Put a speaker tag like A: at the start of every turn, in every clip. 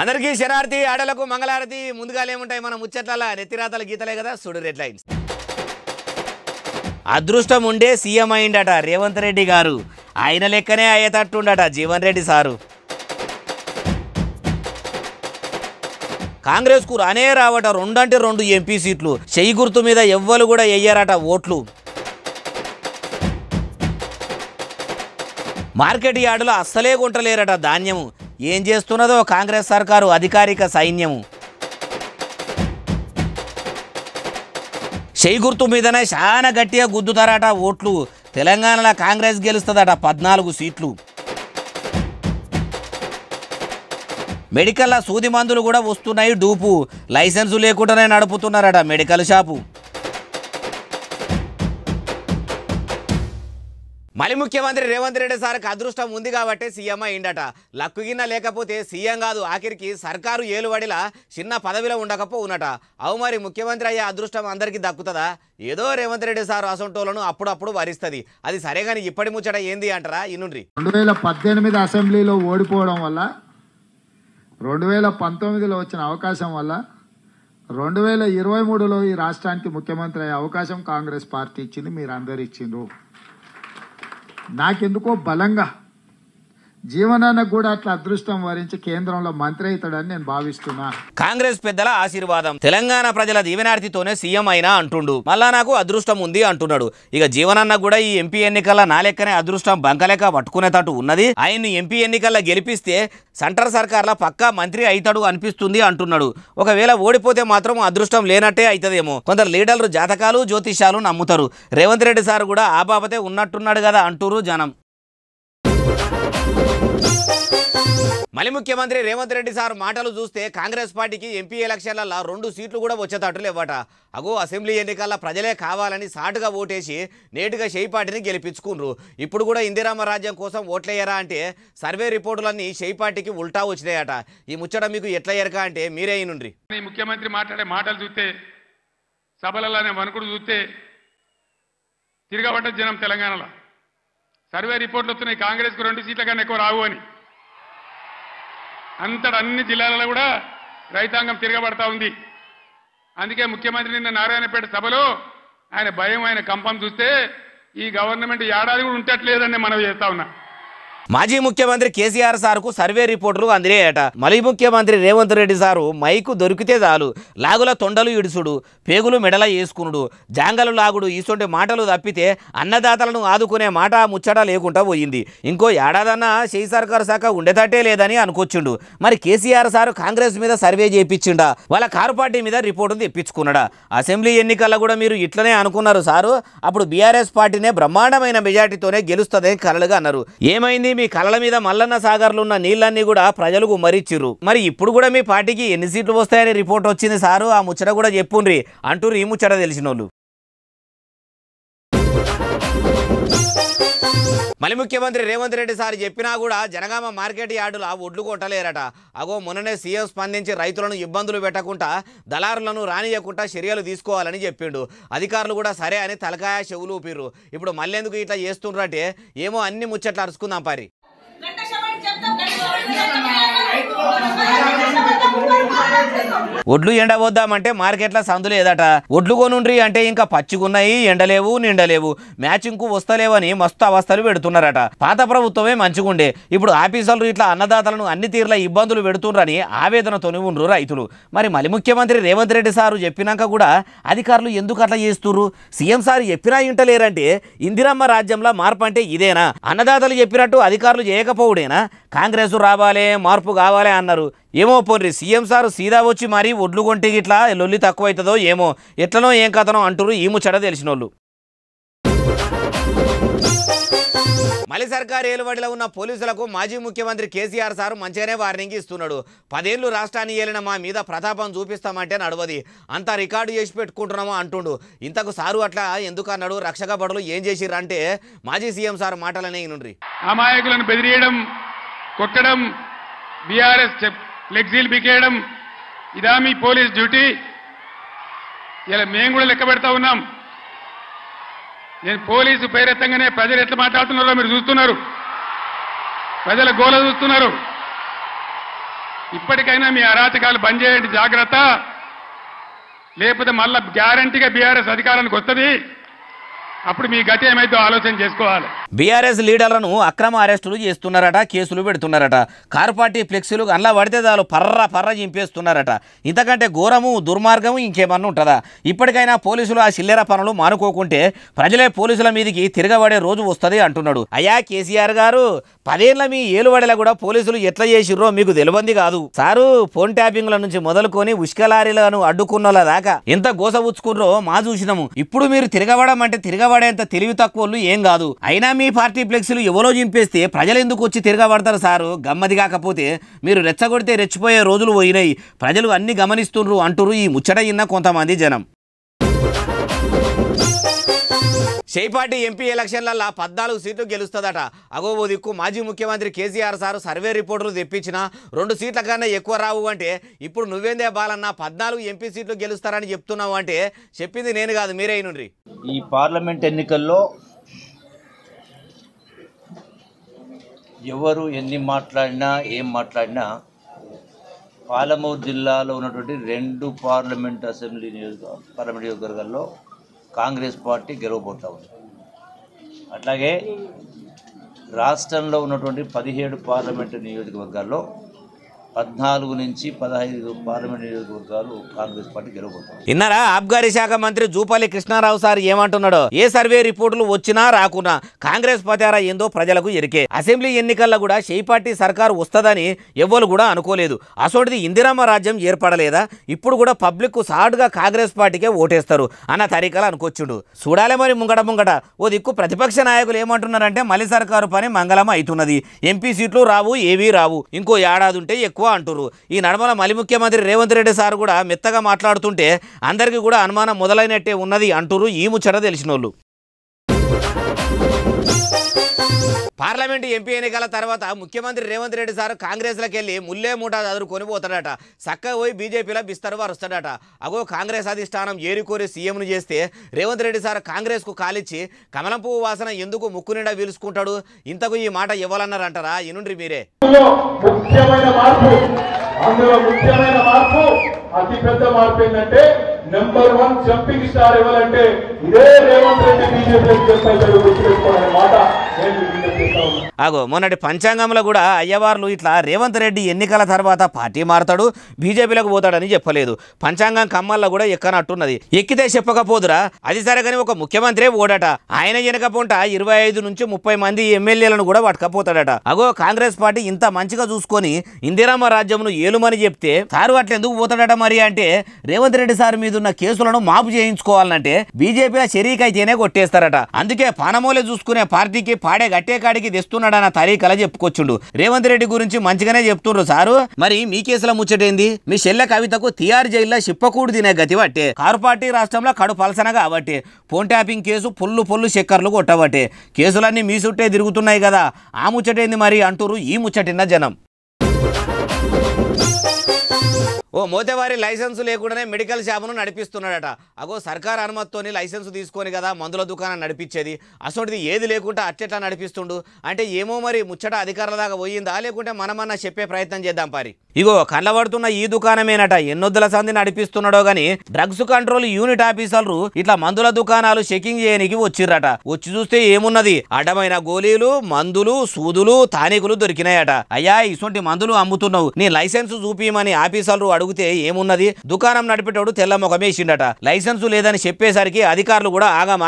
A: అందరికీ శరార్థి ఆడలకు మంగళారతి. ముందుగా ఏముంటాయి మన ముచ్చట్ల నెత్తిరాతల గీతలే కదా? సుడు రెడ్ లైన్స్. అదృష్టం ఉండే సీఎం అయిండట రేవంత్ రెడ్డి గారు. ఆయన లెక్కనే అయ్యేటట్టుండట జీవన్ రెడ్డి సారు. కాంగ్రెస్కు రానే రావట రెండంటే రెండు ఎంపీ సీట్లు. చెయ్యి గుర్తు మీద ఎవ్వరు కూడా వెయ్యారట ఓట్లు. మార్కెట్ యార్డులో అస్సలే కొంటలేరట ధాన్యము. ఏం చేస్తున్నదో కాంగ్రెస్ సర్కారు అధికారిక సైన్యము. చెయ్యి గుర్తు మీదనే చాలా గట్టిగా గుద్దుతారట ఓట్లు. తెలంగాణలో కాంగ్రెస్ గెలుస్తుందట పద్నాలుగు సీట్లు. మెడికల్లో సూది మందులు కూడా వస్తున్నాయి డూపు. లైసెన్సు లేకుండానే నడుపుతున్నారట మెడికల్ షాపు. మళ్ళీ ముఖ్యమంత్రి రేవంత్ రెడ్డి సార్కి అదృష్టం ఉంది కాబట్టి సీఎం అయిండట లక్కుగిన్న లేకపోతే సీఎం కాదు ఆఖరికి సర్కారు ఏలువడిలా చిన్న పదవిలో ఉండకపోవునట. అవు మరి ముఖ్యమంత్రి అయ్యే అదృష్టం అందరికీ దక్కుతుందా? ఏదో రేవంత్ రెడ్డి సార్ అసంటోలను అప్పుడప్పుడు వరిస్తుంది. అది సరే కానీ ఇప్పటి ముచ్చట ఏంది అంటారా? ఇనుండ్రి
B: రెండు వేల పద్దెనిమిది అసెంబ్లీలో ఓడిపోవడం వల్ల రెండు వేల పంతొమ్మిదిలో వచ్చిన అవకాశం వల్ల రెండు వేల ఇరవై మూడులో ఈ రాష్ట్రానికి ముఖ్యమంత్రి అయ్యే అవకాశం కాంగ్రెస్ పార్టీ ఇచ్చింది మీరు అందరు ఇచ్చిండ్రు. నాకెందుకో బలంగా జీవనానికి కూడా అట్లా అదృష్టం వరించి కేంద్రంలో మంత్రి అవుతాడని నేను భావిస్తున్నా.
A: కాంగ్రెస్ పెద్దల ఆశీర్వాదం. తెలంగాణ ప్రజల దీవెనార్థితోనే సీఎం అయినా అంటుండు. మళ్ళా నాకు అదృష్టం ఉంది అంటున్నాడు. ఇక జీవనన్న కూడా ఈ ఎంపీ ఎన్నికల నా లెక్కనే అదృష్టం బంకలేక పట్టుకునేటట్టు ఉన్నది. ఆయన్ని ఎంపీ ఎన్నికల్లో గెలిపిస్తే సెంటర్ సర్కార్ల పక్కా మంత్రి అవుతాడు అనిపిస్తుంది అంటున్నాడు. ఒకవేళ ఓడిపోతే మాత్రం అదృష్టం లేనట్టే అవుతుందేమో. కొందరు లీడర్లు జాతకాలు జ్యోతిష్యాలు నమ్ముతారు. రేవంత్ రెడ్డి సార్ కూడా ఆ బాబతే ఉన్నట్టున్నాడు కదా అంటురు జనం. మళ్ళీ ముఖ్యమంత్రి రేవంత్ రెడ్డి సార్ మాటలు చూస్తే కాంగ్రెస్ పార్టీకి ఎంపీ ఎలక్షన్లలో రెండు సీట్లు కూడా వచ్చేటట్టు లేవట. అగో అసెంబ్లీ ఎన్నికల్లో ప్రజలే కావాలని సాటుగా ఓటేసి నేటుగా షెయి పార్టీని గెలిపించుకుండ్రు ఇప్పుడు కూడా ఇందిరామ రాజ్యం కోసం ఓట్లేయరా అంటే సర్వే రిపోర్టులన్నీ షెయి పార్టీకి ఉల్టా వచ్చినాయట. ఈ ముచ్చట మీకు ఎట్లా ఎరక అంటే మీరే అయినుండ్రి
C: ముఖ్యమంత్రి మాట్లాడే మాటలు చూస్తే సభలలోనే వణుకుడు చూస్తే తిరగబడ్డ జనం తెలంగాణలో. సర్వే రిపోర్ట్లు వస్తున్నాయి కాంగ్రెస్కు రెండు సీట్ల కన్నా ఎక్కువ రావు అని. అంతట అన్ని జిల్లాలలో కూడా రైతాంగం తిరగబడతా ఉంది. అందుకే ముఖ్యమంత్రి నిన్న నారాయణపేట సభలో ఆయన భయం ఆయన కంపం చూస్తే ఈ గవర్నమెంట్ ఏడాది కూడా ఉండట్లేదని మనం చేస్తా ఉన్నా.
A: మాజీ ముఖ్యమంత్రి కేసీఆర్ సార్కు సర్వే రిపోర్టులు అందినాయట. మళ్ళీ ముఖ్యమంత్రి రేవంత్ రెడ్డి సారు మైకు దొరికితే చాలు. లాగుల తొండలు ఇడుసుడు పేగులు మెడల వేసుకునుడు జాంగలు లాగుడు ఇటువంటి మాటలు తప్పితే అన్నదాతలను ఆదుకునే మాట ముచ్చట లేకుండా పోయింది. ఇంకో ఏడాదన్నా చేయి సర్కారు శాఖ ఉండేటట్టే లేదని అనుకొచ్చిండు. మరి కేసీఆర్ సారు కాంగ్రెస్ మీద సర్వే చేయించిండా వాళ్ళ కారు పార్టీ మీద రిపోర్టు తెప్పించుకున్నాడా? అసెంబ్లీ ఎన్నికల్లో కూడా మీరు ఇట్లనే అనుకున్నారు సారు. అప్పుడు బీఆర్ఎస్ పార్టీనే బ్రహ్మాండమైన మెజార్టీతోనే గెలుస్తుందని కలలుగా అన్నారు. ఏమైంది? మీ కళల మీద మల్లన్న సాగర్లు ఉన్న నీళ్ళన్నీ కూడా ప్రజలకు మరిచ్చిర్రు మరి ఇప్పుడు కూడా మీ పార్టీకి ఎన్ని సీట్లు వస్తాయని రిపోర్ట్ వచ్చింది సారు? ఆ ముచ్చట కూడా చెప్పుండ్రి. అంటూ ఈ ముచ్చట తెలిసిన మళ్ళీ ముఖ్యమంత్రి రేవంత్ రెడ్డి సార్ చెప్పినా కూడా జనగామ మార్కెట్ యార్డుల ఒడ్లు కొట్టలేరట. అగో మొన్ననే సీఎం స్పందించి రైతులను ఇబ్బందులు పెట్టకుండా దళారులను రానియకుండా చర్యలు తీసుకోవాలని చెప్పిండు. అధికారులు కూడా సరే అని తలకాయ చెవులు ఊపిర్రు. ఇప్పుడు మళ్ళెందుకు ఇట్లా చేస్తుండ్రంటే ఏమో అన్ని ముచ్చట్లు అరుచుకుందాం పరి. ఒడ్లు ఎండబోద్దామంటే మార్కెట్లో సందు లేదట ఒడ్లు కొనుండ్రి అంటే ఇంకా పచ్చిగున్నాయి ఎండలేవు నిండలేవు. మ్యాచింగ్కు వస్తలేవని మస్తు అవస్థలు పెడుతున్నారట. పాత ప్రభుత్వమే మంచిగుండే. ఇప్పుడు ఆఫీసర్లు ఇట్లా అన్నదాతలను అన్ని తీర్ల ఇబ్బందులు పెడుతుండ్రని ఆవేదనతోని ఉండ్రు రైతులు. మరి మళ్ళీ ముఖ్యమంత్రి రేవంత్ రెడ్డి సారు చెప్పినాక కూడా అధికారులు ఎందుకు అట్లా చేస్తుర్రు? సీఎం సార్ చెప్పినా ఇంటలేరంటే ఇందిరమ్మ రాజ్యంలో మార్పు అంటే ఇదేనా? అన్నదాతలు చెప్పినట్టు అధికారులు చేయకపోవుడేనా? కాంగ్రెస్ రావాలే మార్పు కావాలే అన్నారు. ఏమో పోర్రి సీఎం సార్ సీదా వచ్చి మరీ ఒడ్లు కొంటే ఇట్లా లొల్లి తక్కువైతుందో ఏమో ఎట్లనో ఏం కథనో అంటారు ఈ ముచ్చట తెలిసిన వాళ్ళు మలి సర్కార్ ఏలుబడిలో ఉన్న పోలీసులకు మాజీ ముఖ్యమంత్రి కేసీఆర్ సార్ మంచిగానే వార్నింగ్ ఇస్తున్నాడు. పదేళ్ళు రాష్ట్రాన్ని ఏలిన మా మీద ప్రతాపం చూపిస్తామంటే నడవది. అంతా రికార్డు చేసి పెట్టుకుంటున్నామో అంటుండు. ఇంతకు సారు అట్లా ఎందుకు అన్నాడు? రక్షక బడులు ఏం చేసిర్రంటే మాజీ సీఎం సార్ మాటలనే నుండ్రి
C: అమాయకులను బెదిరియడం కొట్టడం బీఆర్ఎస్ ఫ్లెక్సీలు బికేయడం ఇదా మీ పోలీస్ డ్యూటీ ఇలా మేము కూడా లెక్క పెడతా ఉన్నాం. నేను పోలీసు పేరెత్తంగానే ప్రజలు ఎట్లా మాట్లాడుతున్నారో మీరు చూస్తున్నారు. ప్రజల గోల చూస్తున్నారు. ఇప్పటికైనా మీ అరాచకాలు బంద్ చేయండి జాగ్రత్త. లేకపోతే మళ్ళా గ్యారంటీగా బీఆర్ఎస్ అధికారానికి వస్తుంది. అప్పుడు మీ గతి ఏమైతే ఆలోచన చేసుకోవాలి.
A: బీఆర్ఎస్ లీడర్లను అక్రమ అరెస్టులు చేస్తున్నారట కేసులు పెడుతున్నారట. కార్ పార్టీ ఫ్లెక్సీలు అలా పడితే చాలు పర్ర పర్ర చింపేస్తున్నారట. ఇంతకంటే ఘోరము దుర్మార్గము ఇంకేమన్నా ఉంటుందా? ఇప్పటికైనా పోలీసులు ఆ చిల్లర పనులు మానుకోకుంటే ప్రజలే పోలీసుల మీదకి తిరగబడే రోజు వస్తుంది అంటున్నాడు. అయ్యా కేసీఆర్ గారు పదేళ్ళ మీ ఏలువడల కూడా పోలీసులు ఎట్లా చేసిర్రో మీకు తెలివంది కాదు. సారు ఫోన్ ట్యాపింగ్ల నుంచి మొదలుకొని ఉష్కలారీలను అడ్డుకున్నోళ్ళ దాకా ఎంత గోసబుచ్చుకుర్రో మా చూసినాము. ఇప్పుడు మీరు తిరగబడం అంటే తిరగబడేంత తెలివి తక్కువలు ఏం కాదు. అయినా మీ పార్టీ ఫ్లెక్సీలు ఎవరో చింపేస్తే ప్రజలు ఎందుకు వచ్చి తిరగబడతారు సారు? గమ్మది కాకపోతే మీరు రెచ్చగొడితే రెచ్చిపోయే రోజులు పోయినాయి. ప్రజలు అన్ని గమనిస్తుండ్రు అంటురు ఈ ముచ్చట ఇన్న కొంతమంది జనం. చేపాటి ఎంపీ ఎలక్షన్లలో పద్నాలుగు సీట్లు గెలుస్తుందట. అగోబో దిక్కు మాజీ ముఖ్యమంత్రి కేసీఆర్ సారు సర్వే రిపోర్టులు తెప్పించిన రెండు సీట్ల కన్నా ఎక్కువ రావు అంటే ఇప్పుడు నువ్వేందే బాలన్న పద్నాలుగు ఎంపీ సీట్లు గెలుస్తారని చెప్తున్నావు అంటే చెప్పింది నేను కాదు మీరే అయినుండ్రి.
D: ఈ పార్లమెంట్ ఎన్నికల్లో ఎవరు ఎన్ని మాట్లాడినా ఏం మాట్లాడినా పాలమూరు జిల్లాలో ఉన్నటువంటి రెండు పార్లమెంట్ అసెంబ్లీ నియోజక పార్లమెంట్ నియోజకవర్గాల్లో కాంగ్రెస్ పార్టీ గెలవబోతా ఉంది. అట్లాగే రాష్ట్రంలో ఉన్నటువంటి పదిహేడు పార్లమెంటు నియోజకవర్గాల్లో పద్నాలుగు నుంచి పదహైదు పార్లమెంట్ నియోజకవర్గాలు కాంగ్రెస్ పార్టీ గెలవబోతుంది.
A: ఇన్నారా ఆబ్గారీ శాఖ మంత్రి జూపల్లి కృష్ణారావు సార్ ఏమంటున్నాడు? ఏ సర్వే రిపోర్టులు వచ్చినా రాకున్నా కాంగ్రెస్ పతారా ఏందో ప్రజలకు ఎరికే. అసెంబ్లీ ఎన్నికల్లో కూడా షేయి పార్టీ సర్కారు వస్తుందని ఎవ్వరు కూడా అనుకోలేదు. అసోటిది ఇందిరామ రాజ్యం ఏర్పడలేదా? ఇప్పుడు కూడా పబ్లిక్ సాటుగా కాంగ్రెస్ పార్టీకే ఓటేస్తారు అన్న తరికలు అనుకోవచ్చుడు చూడాలి మరి ముంగట ముంగట. ఓ దిక్కు ప్రతిపక్ష నాయకులు ఏమంటున్నారంటే మళ్ళీ సర్కారు పని మంగళం అవుతున్నది. ఎంపీ సీట్లు రావు ఏవీ రావు. ఇంకో ఏడాది ఉంటే ఎక్కువ అంటున్నారు ఈ నడమల మలి ముఖ్యమంత్రి రేవంత్ రెడ్డి సార్ కూడా మెత్తగా మాట్లాడుతుంటే అందరికీ కూడా అనుమానం మొదలైనట్టే ఉన్నది అంటురు ఈ ముచ్చట తెలిసినోళ్ళు. పార్లమెంటు ఎంపీ ఎన్నికల తర్వాత ముఖ్యమంత్రి రేవంత్ రెడ్డి సార్ కాంగ్రెస్లోకి వెళ్ళి ముల్లే మూట చదువుకొని కొనిపోతాడట. చక్కగా పోయి బీజేపీలో బిస్తరు వారు వస్తాడట అగో కాంగ్రెస్ అధిష్టానం ఏరికోరి సీఎంను చేస్తే రేవంత్ రెడ్డి సార్ కాంగ్రెస్కు కాలిచ్చి కమలం పువ్వు వాసన ఎందుకు ముక్కు నిండా పీల్చుకుంటాడు? ఇంతకు ఈ మాట ఇవ్వాలన్నారంటారా? ఇనుండ్రి మీరే.
E: ముఖ్యమైన మార్పు అందులో ముఖ్యమైన మార్పు అతి పెద్ద మార్పు ఏంటంటే నెంబర్ వన్ జంపింగ్ స్టార్ ఇవ్వాలంటే ఇదే రేవంత్ రెడ్డి బీజేపీ చేస్తారు గుర్తుపెట్టుకోవాలనే మాట
A: అగో మొన్నటి పంచాంగంలో కూడా అయ్యవార్లు ఇట్లా రేవంత్ రెడ్డి ఎన్నికల తర్వాత పార్టీ మారతాడు బీజేపీలకు పోతాడని చెప్పలేదు. పంచాంగం కమ్మల్లో కూడా ఎక్కనట్టున్నది. ఎక్కితే చెప్పకపోదురా? అది సరే కానీ ఒక ముఖ్యమంత్రి ఓడట. ఆయన వెనక ఇరవై ఐదు నుంచి ముప్పై మంది ఎమ్మెల్యేలను కూడా పట్టుకపోతాడట. అగో కాంగ్రెస్ పార్టీ ఇంత మంచిగా చూసుకొని ఇందిరామ రాజ్యంను ఏలుమని చెప్తే సారు అట్లెందుకు పోతాడట మరి అంటే రేవంత్ రెడ్డి సార్ మీద ఉన్న కేసులను మాపు చేయించుకోవాలంటే బీజేపీ షరీక్ అయితేనే కొట్టేస్తారట. అందుకే పానమూలే చూసుకునే పార్టీకి పాడే గట్టే కాడికి తెస్తున్నాడన్న తరీకల చెప్పుకొచ్చుండు. రేవంత్ రెడ్డి గురించి మంచిగానే చెప్తుండ్రు సారు. మరి మీ కేసుల ముచ్చటేంది? మీ చెల్లె కవితకు తిహార్ జైల్లో చిప్పకూడు తినే గతి పట్టే. కారు పార్టీ రాష్ట్రంలో కడు పలసనగా అవట్టే ఫోన్ ట్యాపింగ్ కేసు పొల్లు పొల్లు చక్కర్లు కొట్టబట్టే. కేసులన్నీ మీ చుట్టే తిరుగుతున్నాయి కదా. ఆ ముచ్చటేంది మరి అంటూరు ఈ ముచ్చటిన్న జనం. ఓ మోతేవారి లైసెన్స్ లేకుండానే మెడికల్ షాపును నడిపిస్తున్నాడట. అగో సర్కార్ అనుమతితోని లైసెన్స్ తీసుకొని కదా మందుల దుకాణం నడిపించేది. అసోటిది ఏది లేకుండా అట్టెట్లా నడిపిస్తుండు? అంటే ఏమో మరి ముచ్చట అధికారుల దాకా పోయిందా? లేకుంటే మనమన్నా చెప్పే ప్రయత్నం చేద్దాం పారి. ఇగో కళ్ళబడుతున్న ఈ దుకాణమేనట. ఎన్నొద్దుల సంధి నడిపిస్తున్నాడో గాని డ్రగ్స్ కంట్రోల్ యూనిట్ ఆఫీసర్లు ఇట్లా మందుల దుకాణాలు చెకింగ్ చేయనికి వచ్చిర్రట. వచ్చి చూస్తే ఏమున్నది? అడ్డమైన గోళీలు మందులు సూదులు తానికులు దొరికినాయట. అయ్యా ఇటువంటి మందులు అమ్ముతున్నావు. నీ లైసెన్స్ చూపియమని ఆఫీసర్లు అడిగితే ఏమున్నది? దుకాణం నడిపేటోడు తెల్ల ముఖమేసిండట లైసెన్స్ లేదని చెప్పేసరికి అధికారులు కూడా ఆగం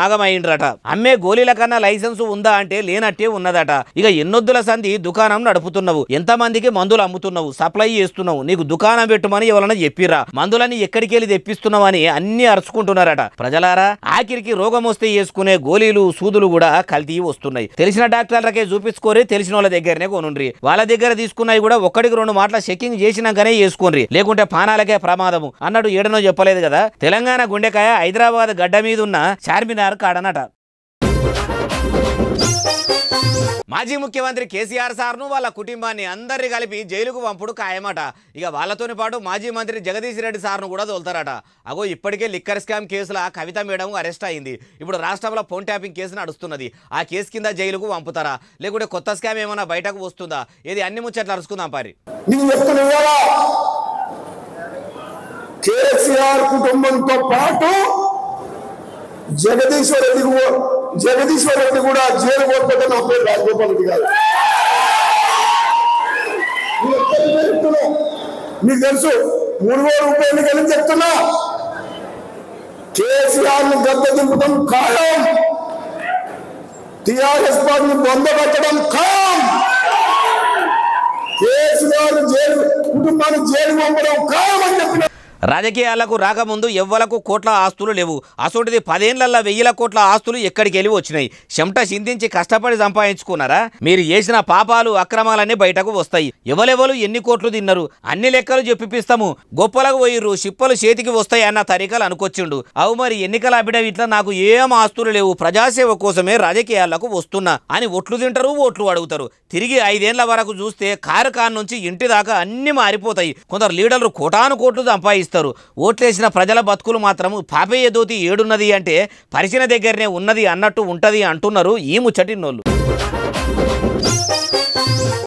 A: అమ్మే గోళీల కన్నా లైసెన్స్ ఉందా అంటే లేనట్టే ఉన్నదట. ఇక ఎన్నొద్దుల సంధి దుకాణం నడుపుతున్నావు. ఎంతమందికి మందులు అమ్ముతున్నావు? సప్లై చేస్తున్నావు. నీకు దుకాణం పెట్టుమని ఎవరైనా చెప్పిరా మందులని ఎక్కడికి వెళ్ళి తెప్పిస్తున్నావు అని అన్ని అరుచుకుంటున్నారట. ప్రజలారా ఆఖరికి రోగం వస్తే వేసుకునే గోళీలు సూదులు కూడా కల్తీ వస్తున్నాయి. తెలిసిన డాక్టర్లకే చూపించుకోరి తెలిసిన వాళ్ళ దగ్గరనే కొనుండ్రి. వాళ్ళ దగ్గర తీసుకున్నవి కూడా ఒక్కడికి రెండు మాటల చెక్కింగ్ చేసినాకనే వేసుకోండి లేకుంటే పానాలకే ప్రమాదము అన్నట్టు ఏడనో చెప్పలేదు కదా. తెలంగాణ గుండెకాయ హైదరాబాద్ గడ్డ మీద ఉన్న చార్మినార్ కాడనట. మాజీ ముఖ్యమంత్రి కేసీఆర్ సార్ను వాళ్ళ కుటుంబాన్ని అందరినీ కలిపి జైలుకు పంపుడు ఖాయమట. ఇక వాళ్ళతోని పాటు మాజీ మంత్రి జగదీష్ రెడ్డి సార్ను కూడా తోలుతారట. అగో ఇప్పటికే లిక్కర్ స్కామ్ కేసుల కవిత మేడం అరెస్ట్ అయింది. ఇప్పుడు రాష్ట్రంలో ఫోన్ ట్యాపింగ్ కేసు నడుస్తున్నది. ఆ కేసు కింద జైలుకు పంపుతారా? లేకుంటే కొత్త స్కామ్ ఏమైనా బయటకు వస్తుందా? ఇది అన్ని ముచ్చట్లు అరుచుకుందాం పారి.
F: కేసీఆర్ కుటుంబంతో పాటు జగదీశ్వర్ రెడ్డి జగదీశ్వర్ రెడ్డి కూడా జైలు కోల్పోతే నా పేరు రాజగోపాల్ రెడ్డి గారు. మీకు తెలుసు మూడు వేల రూపాయలు కలిసి చెప్తున్నా? కేసీఆర్ను గద్ద దింపడం ఖాయం. టిఆర్ఎస్ పార్టీని బొందబెట్టడం ఖాయం. కేసీఆర్ జైలు కుటుంబాన్ని జైలు పంపడం ఖాయం అని చెప్పిన
A: రాజకీయాలకు రాకముందు ఎవ్వలకు కోట్ల ఆస్తులు లేవు. అసోటిది పదేళ్ళలో వెయ్యిల కోట్ల ఆస్తులు ఎక్కడికి వెళ్ళి వచ్చినాయి. చెమట చిందించి కష్టపడి సంపాదించుకున్నారా? మీరు చేసిన పాపాలు అక్రమాలన్నీ బయటకు వస్తాయి. ఎవలెవలు ఎన్ని కోట్లు తిన్నారు? అన్ని లెక్కలు చెప్పిపిస్తాము. గొప్పలకు పోయిర్రు షిప్పలు చేతికి వస్తాయి అన్న అనుకొచ్చిండు. అవు మరి ఎన్నికల అభిడవిట్ల నాకు ఏం ఆస్తులు లేవు. ప్రజాసేవ కోసమే రాజకీయాలకు వస్తున్నా. అని ఒట్లు తింటారు ఓట్లు అడుగుతారు. తిరిగి ఐదేళ్ళ వరకు చూస్తే కారు కారు నుంచి ఇంటి దాకా అన్ని మారిపోతాయి. కొందరు లీడర్లు కోటాను కోట్లు సంపాదిస్తారు. ఓట్లేసిన ప్రజల బతుకులు మాత్రం పాపేయ దోతి ఏడున్నది అంటే పరిచిన దగ్గరనే ఉన్నది అన్నట్టు ఉంటది అంటున్నారు ఈ ముచ్చటిన్నోళ్ళు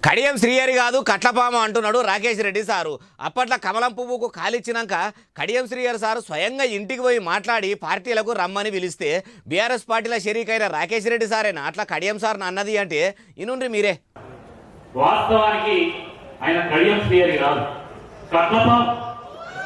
A: కడియం శ్రీహరి కాదు కట్లపామ అంటున్నాడు రాకేష్ రెడ్డి సారు. అప్పట్లో కమలం పువ్వుకు కాలిచ్చినాక కడియం శ్రీహరి సారు స్వయంగా ఇంటికి పోయి మాట్లాడి పార్టీలకు రమ్మని పిలిస్తే బీఆర్ఎస్ పార్టీల షరీకైన రాకేష్ రెడ్డి సారేనా? అట్లా కడియం సార్ అన్నది అంటే ఇనుండ్రి మీరే.
G: వాస్తవానికి ఆయన కడియం శ్రీహరి కాదు.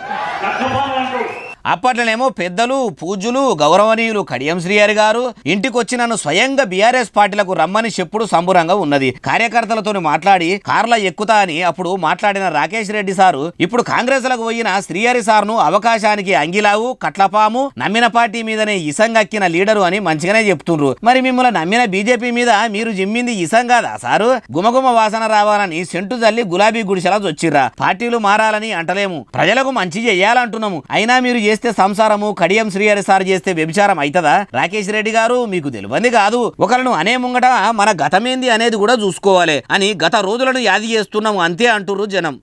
G: Now come on, Andrew.
A: అప్పట్లోనేమో పెద్దలు పూజ్యులు గౌరవనీయులు కడియం శ్రీహరి గారు ఇంటికొచ్చి నన్ను స్వయంగా బీఆర్ఎస్ పార్టీలకు రమ్మని చెప్పుడు సంబురంగా ఉన్నది. కార్యకర్తలతో మాట్లాడి కార్ల ఎక్కుతా అని అప్పుడు మాట్లాడిన రాకేష్ రెడ్డి సారు ఇప్పుడు కాంగ్రెస్లకు పోయిన శ్రీహరి సార్ను అవకాశానికి అంగిలావు కట్లపాము నమ్మిన పార్టీ మీదనే ఇసంగక్కిన లీడరు అని మంచిగానే చెప్తుండ్రు. మరి మిమ్మల్ని నమ్మిన బీజేపీ మీద మీరు జిమ్మింది ఇసం కాదా సారు? గుమగుమ వాసన రావాలని సెంటు జల్లి గులాబీ గుడిసెలా వచ్చిర్రా పార్టీలు మారాలని అంటలేము. ప్రజలకు మంచి చేయాలంటున్నాము. అయినా మీరు చేస్తే సంసారము కడియం శ్రీహరి సార్ చేస్తే వ్యభిచారం అవుతుందా రాకేష్ రెడ్డి గారు మీకు తెలివంది కాదు. ఒకరిను అనే ముంగట మన గతమేంది అనేది కూడా చూసుకోవాలి అని గత రోజులను యాది చేస్తున్నాము అంతే అంటుర్రు జనం.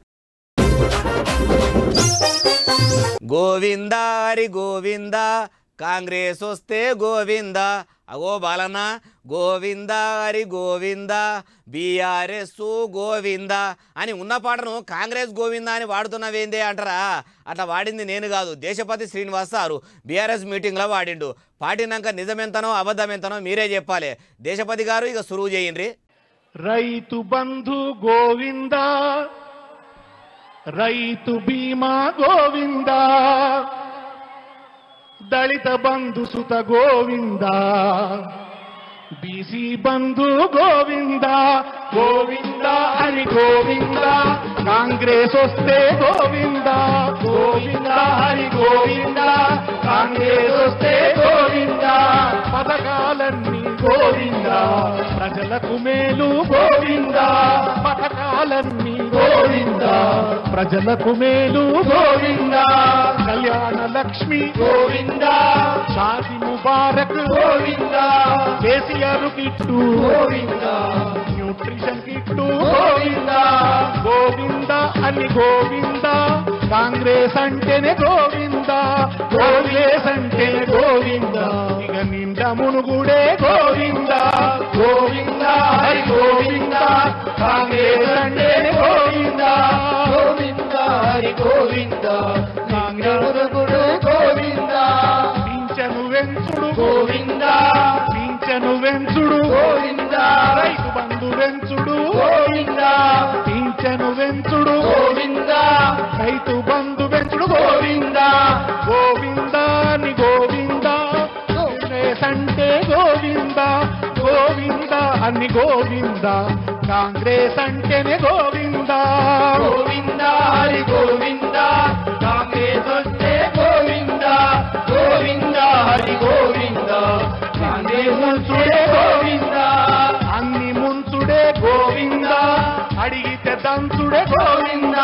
A: గోవిందారి గోవింద కాంగ్రెస్ వస్తే గోవింద అగో బాలన్న గోవింద హరి గోవింద బీఆర్ఎస్ గోవింద అని ఉన్న పాటను కాంగ్రెస్ గోవింద అని వాడుతున్నవేందే అంటారా? అట్లా వాడింది నేను కాదు దేశపతి శ్రీనివాస్ సారు బీఆర్ఎస్ మీటింగ్లో వాడిండు. పాటినాక నిజమెంతనో అబద్ధమెంతనో మీరే చెప్పాలి. దేశపతి గారు ఇక సురువు చేయండి.
H: రైతు బంధు గోవింద రైతు బీమా గోవిందా దళిత బంధు సుత గోవింద బీసీ బంధు గోవింద గోవింద అని గోవింద కాంగ్రెస్ వస్తే గోవింద గోవింద అని గోవింద కాంగ్రెస్ వస్తే గోవింద పథకాలన్నీ గోవింద ప్రజలకు మేలు గోవింద పథకాలు గోవింద. ప్రజలకు మేలు. Govinda. Kalyana Lakshmi. Govinda. Shadi Mubarak. Govinda. KCR kit. Govinda. Nutrition kit. Govinda. Govinda అని గోవింద. కాంగ్రెస్ అంటేనే గోవింద కాంగ్రెస్ అంటేనే గోవింద. ఇక నిండా మునుగుడే గోవింద. గోవింద హరి గోవింద కాంగ్రెస్ అంటేనే గోవింద. గోవింద హరి గోవింద. మునుగుడు గోవింద. పింఛను వెంచుడు గోవింద. పింఛను వెంచుడు గోవింద. రైతు బంధు వెంచుడు గోవింద గోవింద అని గోవింద. కాంగ్రెస్ అంటే గోవింద గోవింద అని గోవింద. కాంగ్రెస్ అంటేనే గోవింద. గోవింద హరి గోవింద కాంగ్రెస్ వస్తే గోవింద గోవింద హరి గోవింద. కాంగ్రెస్ ముంచుడే గోవింద. అన్ని ముంచుడే గోవింద. అడిగితే దంచుడే గోవింద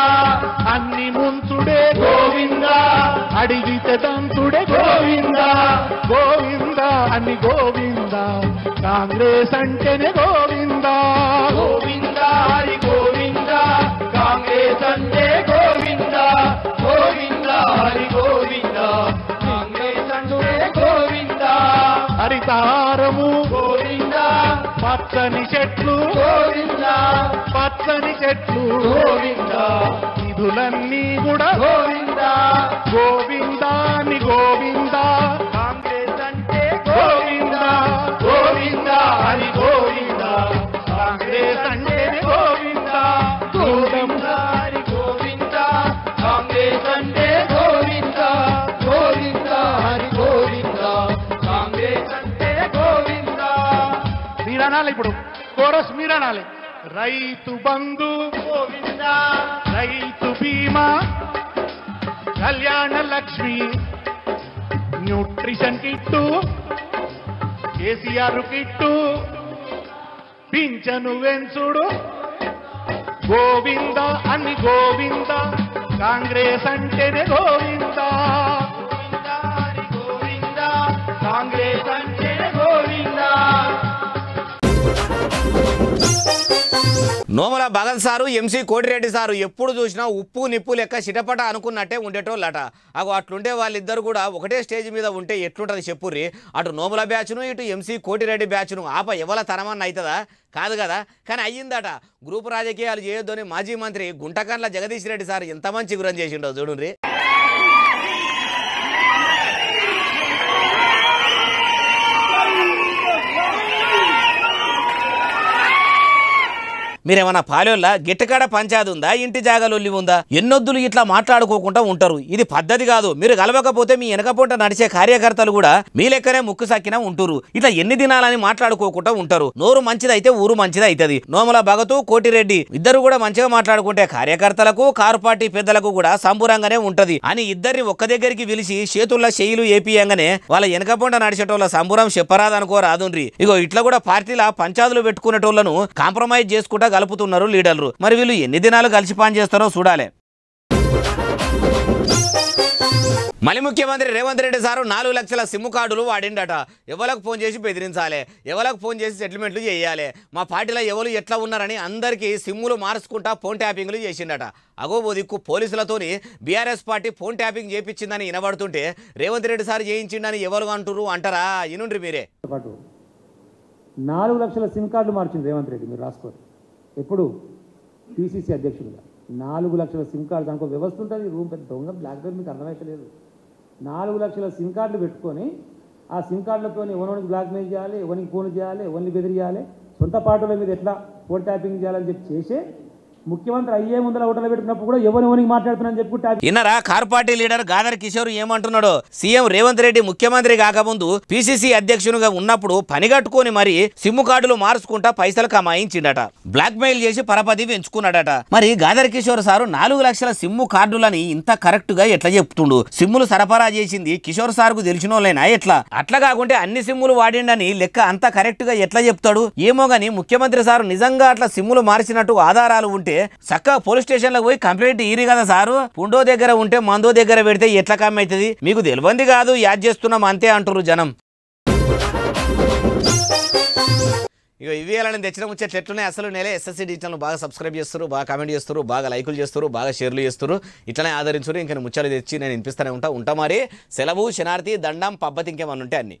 H: అన్ని ముంచుడే గోవింద అడిగితే దంచుడే గోవింద గోవింద అని గోవింద గోవింద కాంగ్రెస్ అంటేనే గోవింద. గోవింద హరి గోవింద కాంగ్రెస్ అంటే గోవింద గోవింద హరి గోవింద కాంగ్రెస్ అంటే గోవింద. హరితారము గోవింద పచ్చని చెట్లు. పచ్చని చెట్లు. నిధులన్నీ కూడా గోవింద. గోవిందాని గోవింద. మీరనాలి ఇప్పుడు. Chorus మీరనాలి Rythu Bandhu Govinda. Rythu Bima Kalyana Lakshmi nutrition kit KCR kit పింఛను వెంచుడు గోవింద అని గోవింద కాంగ్రెస్ అంటేనే Govinda.
A: Nomula Bhagat sir MC Kotireddy sir ఎప్పుడు చూసినా ఉప్పు నిప్పు లెక్క చిటపట అనుకున్నట్టే ఉండేటోళ్ళట. అగో అట్లుంటే వాళ్ళిద్దరు కూడా ఒకటే స్టేజ్ మీద ఉంటే ఎట్లుంటుంది చెప్పుర్రి? అటు నోముల బ్యాచ్ను ఇటు ఎంసీ కోటిరెడ్డి బ్యాచ్ను. ఆప ఎవల తరమన్న అవుతుందా కాదు కదా? కానీ అయ్యిందట. గ్రూప్ రాజకీయాలు చేయొద్దని మాజీ మంత్రి గుంటకండ్ల జగదీష్ రెడ్డి సార్ ఎంత మంచి గురం చేసిండో చూడుండ్రి. మీరేమన్నా పాలోళ్ళ గిట్టకాడ పంచాది ఉందా ఇంటి జాగాలొల్లి ఉందా? ఎన్నొద్దులు ఇట్లా మాట్లాడుకోకుండా ఉంటారు. ఇది పద్ధతి కాదు. మీరు కలవకపోతే మీ వెనకపోట నడిచే కార్యకర్తలు కూడా మీ లెక్కనే ముక్కు సక్కిన ఉంటారు. ఇట్లా ఎన్ని దినాలని మాట్లాడుకోకుండా ఉంటారు. నోరు మంచిదైతే ఊరు మంచిది అవుతుంది నోమల భగతు కోటిరెడ్డి. ఇద్దరు కూడా మంచిగా మాట్లాడుకుంటే కార్యకర్తలకు కారు పార్టీ పెద్దలకు కూడా సంబురంగానే ఉంటది. అని ఇద్దరిని ఒక్క దగ్గరికి పిలిచి చేతుల్లో చేయిలు ఏపీయంగానే వాళ్ళ వెనకపూట నడిచేటోళ్ళ సంబురం చెప్పరాదనుకో రాదుండ్రి. ఇగో ఇట్లా కూడా పార్టీల పంచాదులు పెట్టుకునేటోళ్ళను కాంప్రమైజ్ చేసుకుంటా కలుపుతున్నారు లీడర్లు. మరి వీళ్ళు ఎన్ని దినాలు కలిసి పనిచేస్తారో చూడాలి. మళ్ళీ ముఖ్యమంత్రి రేవంత్ రెడ్డి సారు నాలుగు లక్షల సిమ్ కార్డులు వాడిండట. ఎవరికి ఫోన్ చేసి బెదిరించాలి? ఎవరికి ఫోన్ చేసి సెటిల్మెంట్లు చేయాలి? మా పార్టీలో ఎవరు ఎట్లా ఉన్నారని అందరికీ సిమ్ములు మార్చుకుంటా ఫోన్ ట్యాపింగ్లు చేసిండట. అగోబో దిక్కు పోలీసులతోని బీఆర్ఎస్ పార్టీ ఫోన్ ట్యాపింగ్ చేయించిందని వినబడుతుంటే రేవంత్ రెడ్డి సార్ చేయించిండని ఎవరు అంటురు అంటారా? ఇనుండ్రి మీరే.
I: నాలుగు లక్షల సిమ్ కార్డులు మార్చింది రేవంత్ రెడ్డి మీరు రాసుకోరు. ఎప్పుడు? పిసిసి అధ్యక్షుడిగా. నాలుగు లక్షల సిమ్ కార్డు దానికి వ్యవస్థ ఉంటుంది రూమ్ పెద్ద దొంగ బ్లాక్ బెయిల్ మీకు అర్థమైతలేదు. నాలుగు లక్షల సిమ్ కార్డులు పెట్టుకొని ఆ సిమ్ కార్డులతో ఎవరికి బ్లాక్మెయిల్ చేయాలి ఎవరికి ఫోన్ చేయాలి ఎవరిని బెదిరియాలి సొంత పార్టీల మీద ఎట్లా ఫోన్ ట్యాపింగ్ చేయాలని చెప్పి చేసే ముఖ్యమంత్రి అయ్యే ముందర పెట్టుకున్నప్పుడు కూడా మాట్లాడుతున్నారని
A: ఇన్నరా? Car party leader Gadari Kishore ఏమంటున్నాడు? సీఎం రేవంత్ రెడ్డి ముఖ్యమంత్రి కాకముందు పిసిసి అధ్యక్షునిగా ఉన్నప్పుడు పనిగట్టుకొని మరి సిమ్ కార్డులు మార్చుకుంటా పైసలు కమాయించిండట. బ్లాక్ మెయిల్ చేసి పరపతి పెంచుకున్నాడట. మరి గాదర్ కిషోర్ సారు నాలుగు లక్షల సిమ్ము కార్డులని ఇంత కరెక్ట్గా ఎట్లా చెప్తుండు? సిమ్ములు సరఫరా చేసింది కిషోర్ సార్కు తెలిసినోళ్ళైనా ఎట్లా? అట్లా కాకుంటే అన్ని సిమ్ములు వాడిండని లెక్క అంత కరెక్ట్గా ఎట్లా చెప్తాడు? ఏమో గాని ముఖ్యమంత్రి సారు నిజంగా అట్లా సిమ్ములు మార్చినట్టు ఆధారాలు ఉంటే చక్కగా పోలీస్ స్టేషన్లో పోయి కంప్లైంట్ ఇరి కదా సారు? పుండో దగ్గర ఉంటే మందో దగ్గర పెడితే ఎట్లా కమ్మవుతుంది మీకు తెలివంది కాదు యాద్ చేస్తున్నాం అంతే అంటారు జనం. ఇక ఇవి తెచ్చిన ముచ్చే ఎట్లున్నాయి? అసలు నేలే ఎస్ఎస్సీ డిజిటల్ బాగా సబ్స్క్రైబ్ చేస్తారు బాగా కామెంట్ చేస్తారు బాగా లైకులు చేస్తారు బాగా షేర్లు చేస్తారు ఇట్లనే ఆదరించరు ఇంకా ముచ్చట్లు తెచ్చి నేను వినిపిస్తూనే ఉంటా. ఉంటా మరి. సెలవు శనార్థి దండం పబ్బతి ఇంకేమన్నా ఉంటే అన్ని.